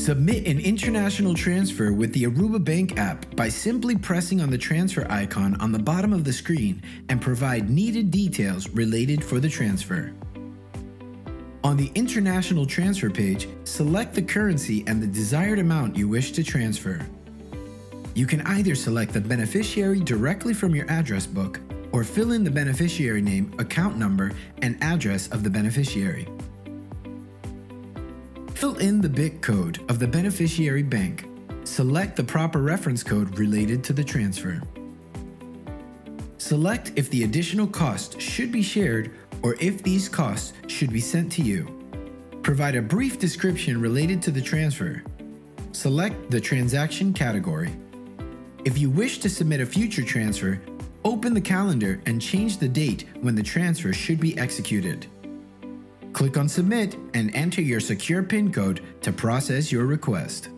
Submit an international transfer with the Aruba Bank app by simply pressing on the transfer icon on the bottom of the screen and provide needed details related for the transfer. On the International Transfer page, select the currency and the desired amount you wish to transfer. You can either select the beneficiary directly from your address book or fill in the beneficiary name, account number, and address of the beneficiary. Fill in the BIC code of the beneficiary bank. Select the proper reference code related to the transfer. Select if the additional cost should be shared or if these costs should be sent to you. Provide a brief description related to the transfer. Select the transaction category. If you wish to submit a future transfer, open the calendar and change the date when the transfer should be executed. Click on Submit and enter your secure PIN code to process your request.